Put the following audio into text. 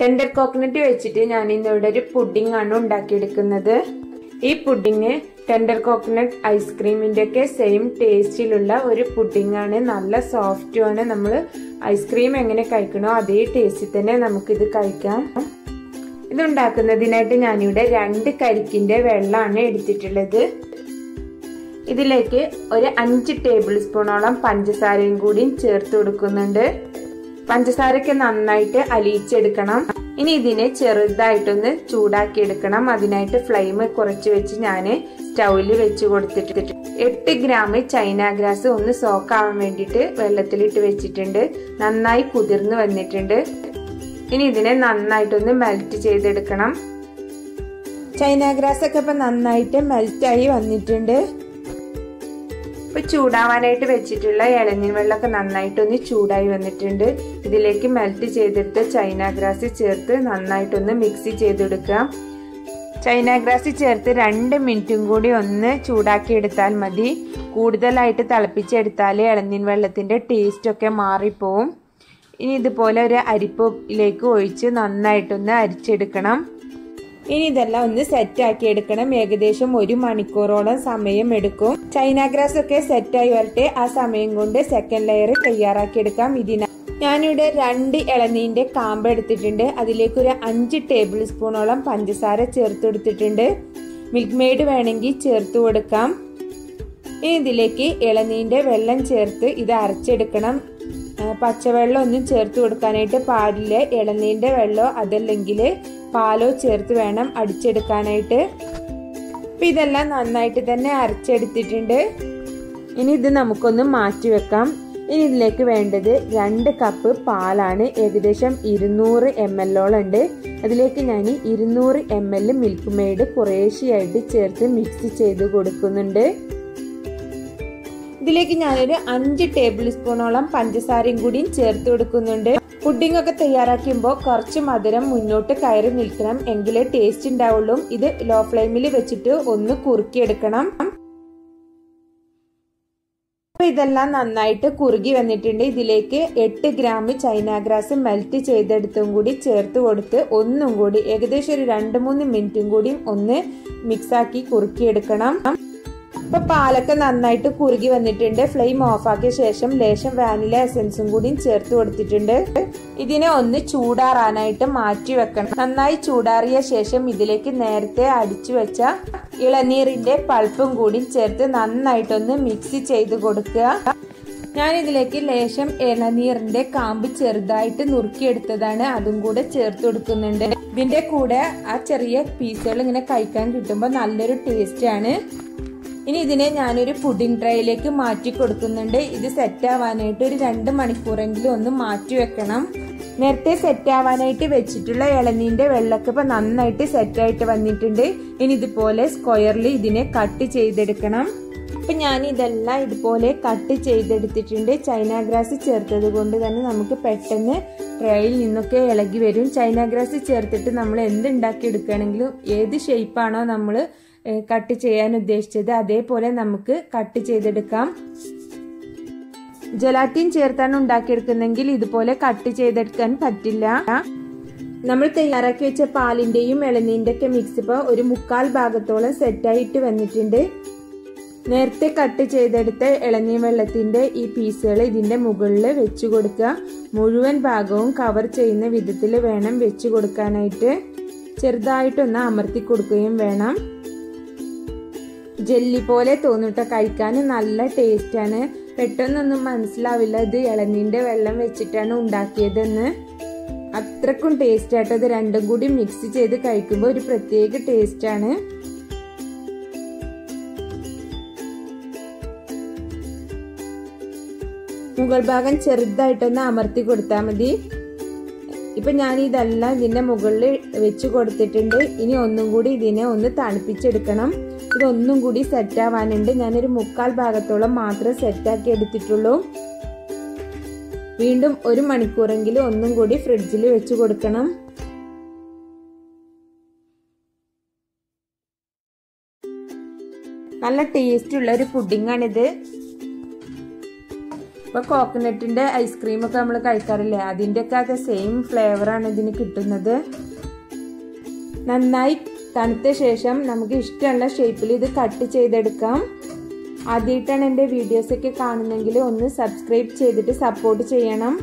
Tender coconut വെച്ചിട്ട് ഞാൻ ഇന്നിവിടെ ഒരു പുഡിംഗ് ആണ് ഉണ്ടാക്കിയെടുക്കുന്നത്. ഈ പുഡിങ് ടെൻഡർ കോക്കനട്ട് ഐസ്ക്രീമിന്റെ ഒക്കെ സെയിം ടേസ്റ്റിലുള്ള ഒരു പുഡിംഗ് ആണ്. നല്ല സോഫ്റ്റും ആണ്. നമ്മൾ ഐസ്ക്രീം എങ്ങനെ കഴിക്കണോ അതേ ടേസ്റ്റിൽ തന്നെ നമുക്കിത് കഴിക്കാം. ഇതുണ്ടാക്കുന്നതിനായിട്ട് ഞാനിവിടെ രണ്ട് കരിക്കിന്റെ വെള്ളമാണ് എടുത്തിട്ടുള്ളത്. ഇതിലേക്ക് ഒരു അഞ്ച് ടേബിൾ സ്പൂണോളം പഞ്ചസാരയും കൂടിയും ചേർത്ത് കൊടുക്കുന്നുണ്ട്. പഞ്ചസാരയൊക്കെ നന്നായിട്ട് അലിയിച്ചെടുക്കണം. ഇനി ഇതിനെ ചെറുതായിട്ടൊന്ന് ചൂടാക്കി എടുക്കണം അതിനായിട്ട് ഫ്ലെയിം കുറച്ച് വെച്ച് ഞാൻ സ്റ്റൗവിൽ വെച്ച് കൊടുത്തിട്ട് എട്ട് ഗ്രാം ചൈന ഗ്രാസ് ഒന്ന് സോക്ക് ആവാൻ വേണ്ടിയിട്ട് വെള്ളത്തിലിട്ട് വെച്ചിട്ടുണ്ട്. നന്നായി കുതിർന്ന് വന്നിട്ടുണ്ട്. ഇനി ഇതിനെ നന്നായിട്ടൊന്ന് മെൽറ്റ് ചെയ്തെടുക്കണം. ചൈന ഗ്രാസ് ഒക്കെ ഇപ്പൊ നന്നായിട്ട് മെൽറ്റായി വന്നിട്ടുണ്ട്. ഇപ്പൊ ചൂടാവാനായിട്ട് വെച്ചിട്ടുള്ള ഇളനീർ വെള്ളമൊക്കെ നന്നായിട്ടൊന്ന് ചൂടായി വന്നിട്ടുണ്ട്. ഇതിലേക്ക് മെൽറ്റ് ചെയ്തെടുത്ത് ചൈന ഗ്രാസ് ചേർത്ത് നന്നായിട്ടൊന്ന് മിക്സ് ചെയ്തെടുക്കാം ചൈന ഗ്രാസ് ചേർത്ത് രണ്ട് മിനിറ്റും കൂടി ഒന്ന് ചൂടാക്കി എടുത്താൽ മതി. കൂടുതലായിട്ട് തിളപ്പിച്ചെടുത്താൽ ഇളനീർ വെള്ളത്തിന്റെ ടേസ്റ്റൊക്കെ മാറിപ്പോവും. ഇനി ഇതുപോലെ ഒരു അരിപ്പിലേക്ക് ഒഴിച്ച് നന്നായിട്ടൊന്ന് അരിച്ചെടുക്കണം. ഇനി ഇതെല്ലാം ഒന്ന് സെറ്റ് ആക്കി എടുക്കണം. ഏകദേശം ഒരു മണിക്കൂറോളം സമയം എടുക്കും. ചൈന ഗ്രാസ് ഒക്കെ സെറ്റായി വരട്ടെ. ആ സമയം കൊണ്ട് സെക്കൻഡ് ലെയർ തയ്യാറാക്കി എടുക്കാം. ഇതിന ഞാനിവിടെ രണ്ട് ഇളനീന്റെ കാമ്പ് എടുത്തിട്ടുണ്ട്. അതിലേക്ക് ഒരു അഞ്ച് ടേബിൾ സ്പൂണോളം പഞ്ചസാര ചേർത്ത് കൊടുത്തിട്ടുണ്ട്. മിൽക്ക് മെയ്ഡ് വേണമെങ്കിൽ ചേർത്ത് കൊടുക്കാം. ഇതിലേക്ക് ഇളനീന്റെ വെള്ളം ചേർത്ത് ഇത് അരച്ചെടുക്കണം. പച്ചവെള്ളം ഒന്നും ചേർത്ത് കൊടുക്കാനായിട്ട് പാടില്ല. ഇളനീരിന്റെ വെള്ളമോ അതല്ലെങ്കിൽ പാലോ ചേർത്ത് വേണം അടിച്ചെടുക്കാനായിട്ട്. അപ്പം ഇതെല്ലാം നന്നായിട്ട് തന്നെ അരച്ചെടുത്തിട്ടുണ്ട്. ഇനി ഇത് നമുക്കൊന്ന് മാറ്റി വെക്കാം. ഇനി ഇതിലേക്ക് വേണ്ടത് രണ്ട് കപ്പ് പാലാണ്. ഏകദേശം ഇരുന്നൂറ് എം ഉണ്ട്. അതിലേക്ക് ഞാൻ ഇരുന്നൂറ് എം എൽ മിൽക്ക് മെയ്ഡ് കുറേശ്ശെയായിട്ട് ചേർത്ത് മിക്സ് ചെയ്ത് കൊടുക്കുന്നുണ്ട്. ഇതിലേക്ക് ഞാനൊരു അഞ്ച് ടേബിൾ സ്പൂണോളം പഞ്ചസാരയും കൂടിയും ചേർത്ത് കൊടുക്കുന്നുണ്ട്. പുഡിംഗ് ഒക്കെ തയ്യാറാക്കുമ്പോൾ കുറച്ച് മധുരം മുന്നോട്ട് കയറി നിൽക്കണം എങ്കിലേ ടേസ്റ്റ് ഉണ്ടാവുള്ളൂ. ഇത് ലോ ഫ്ലെയിമിൽ വെച്ചിട്ട് ഒന്ന് കുറുക്കിയെടുക്കണം. അപ്പൊ ഇതെല്ലാം നന്നായിട്ട് കുറുകി വന്നിട്ടുണ്ട്. ഇതിലേക്ക് എട്ട് ഗ്രാം ചൈന ഗ്രാസ് മെൽറ്റ് ചെയ്തെടുത്തും കൂടി ചേർത്ത് കൊടുത്ത് ഒന്നും കൂടി ഏകദേശം ഒരു രണ്ട് മൂന്ന് മിനിറ്റും കൂടി ഒന്ന് മിക്സാക്കി കുറുക്കിയെടുക്കണം. ഇപ്പൊ പാലൊക്കെ നന്നായിട്ട് കുറുകി വന്നിട്ടുണ്ട്. ഫ്ലെയിം ഓഫ് ആക്കിയ ശേഷം ലേശം വാനില എസൻസും കൂടി ചേർത്ത് കൊടുത്തിട്ടുണ്ട്. ഇതിനെ ഒന്ന് ചൂടാറാനായിട്ട് മാറ്റി വെക്കണം. നന്നായി ചൂടാറിയ ശേഷം ഇതിലേക്ക് നേരത്തെ അടിച്ചു വെച്ച ഇളനീറിന്റെ പൾപ്പും കൂടി ചേർത്ത് നന്നായിട്ടൊന്ന് മിക്സ് ചെയ്ത് കൊടുക്കുക. ഞാൻ ഇതിലേക്ക് ലേശം ഇളനീറിന്റെ കാമ്പ് ചെറുതായിട്ട് നുറുക്കിയെടുത്തതാണ്. അതും കൂടെ ചേർത്ത് കൊടുക്കുന്നുണ്ട്. ഇതിന്റെ കൂടെ ആ ചെറിയ പീസുകൾ ഇങ്ങനെ കഴിക്കാൻ കിട്ടുമ്പോൾ നല്ലൊരു ടേസ്റ്റ് ആണ്. ഇനി ഇതിനെ ഞാനൊരു പുഡിംഗ് ട്രേയിലേക്ക് മാറ്റി കൊടുക്കുന്നുണ്ട്. ഇത് സെറ്റ് ആവാനായിട്ട് ഒരു രണ്ട് മണിക്കൂറെങ്കിലും ഒന്ന് മാറ്റി വെക്കണം. നേരത്തെ സെറ്റ് ആവാനായിട്ട് വെച്ചിട്ടുള്ള ഇളനീന്റെ വെള്ളമൊക്കെ നന്നായിട്ട് സെറ്റ് ആയിട്ട് വന്നിട്ടുണ്ട്. ഇനി ഇതുപോലെ സ്ക്വയറിൽ ഇതിനെ കട്ട് ചെയ്തെടുക്കണം. അപ്പൊ ഞാൻ ഇതെല്ലാം ഇതുപോലെ കട്ട് ചെയ്തെടുത്തിട്ടുണ്ട്. ചൈന ഗ്രാസ് ചേർത്തത് കൊണ്ട് തന്നെ നമുക്ക് പെട്ടെന്ന് ട്രേയിൽ നിന്നൊക്കെ ഇളകി വരും. ചൈന ഗ്രാസ് ചേർത്തിട്ട് നമ്മൾ എന്ത് ഉണ്ടാക്കി എടുക്കുകയാണെങ്കിലും ഏത് ഷേപ്പാണോ നമ്മൾ കട്ട് ചെയ്യാൻ ഉദ്ദേശിച്ചത്. അതേപോലെ നമുക്ക് കട്ട് ചെയ്തെടുക്കാം. ജലാറ്റിൻ ചേർത്താണ് ഉണ്ടാക്കിയെടുക്കുന്നെങ്കിൽ ഇതുപോലെ കട്ട് ചെയ്തെടുക്കാൻ പറ്റില്ല. നമ്മൾ തയ്യാറാക്കി വെച്ച പാലിന്റെയും ഇളനീന്റെ ഒക്കെ മിക്സ് ഇപ്പോൾ ഒരു മുക്കാൽ ഭാഗത്തോളം സെറ്റായിട്ട് വന്നിട്ടുണ്ട്. നേരത്തെ കട്ട് ചെയ്തെടുത്ത ഇളനീർ വെള്ളത്തിന്റെ ഈ പീസുകൾ ഇതിന്റെ മുകളിൽ വെച്ചു കൊടുക്കുക. മുഴുവൻ ഭാഗവും കവർ ചെയ്യുന്ന വിധത്തിൽ വേണം വെച്ചു കൊടുക്കാനായിട്ട്. ചെറുതായിട്ടൊന്ന് അമർത്തി കൊടുക്കുകയും വേണം. ജെല്ലി പോലെ തോന്നിട്ട കഴിക്കാൻ നല്ല ടേസ്റ്റാണ് പെട്ടെന്നൊന്നും മനസ്സിലാവില്ല. ഇത് ഇളനീന്റെ വെള്ളം വെച്ചിട്ടാണ് ഉണ്ടാക്കിയതെന്ന്. അത്രക്കും ടേസ്റ്റ് ആയിട്ട് അത് രണ്ടും കൂടി മിക്സ് ചെയ്ത് കഴിക്കുമ്പോൾ ഒരു പ്രത്യേക ടേസ്റ്റ് ആണ്. മുകൾ ഭാഗം ചെറുതായിട്ടൊന്ന് അമർത്തി കൊടുത്താൽ മതി. ഇപ്പൊ ഞാൻ ഇതെല്ലാം ഇതിന്റെ മുകളിൽ വെച്ച് കൊടുത്തിട്ടുണ്ട്. ഇനി ഒന്നും കൂടി ഇതിനെ ഒന്ന് തണുപ്പിച്ചെടുക്കണം. ഇതൊന്നും കൂടി സെറ്റ് ആവാനുണ്ട്. ഞാനൊരു മുക്കാൽ ഭാഗത്തോളം മാത്രമേ സെറ്റാക്കി എടുത്തിട്ടുള്ളൂ. വീണ്ടും ഒരു മണിക്കൂറെങ്കിലും ഒന്നും കൂടി ഫ്രിഡ്ജിൽ വെച്ച് കൊടുക്കണം. നല്ല ടേസ്റ്റ് ഉള്ള ഒരു പുഡിങ്ങാണിത് ആണിത്. കോക്കനട്ടിന്റെ ഐസ്ക്രീം ഒക്കെ നമ്മൾ കഴിക്കാറില്ലേ? അതിന്റെയൊക്കെ അത് സെയിം ഫ്ലേവറാണ് ഇതിന് കിട്ടുന്നത്. നന്നായി തണുത്ത ശേഷം നമുക്ക് ഇഷ്ടമുള്ള ഷേപ്പിൽ ഇത് കട്ട് ചെയ്തെടുക്കാം. ആദ്യമായിട്ടാണ് എന്റെ വീഡിയോസൊക്കെ കാണുന്നെങ്കിൽ ഒന്ന് സബ്സ്ക്രൈബ് ചെയ്തിട്ട് സപ്പോർട്ട് ചെയ്യണം.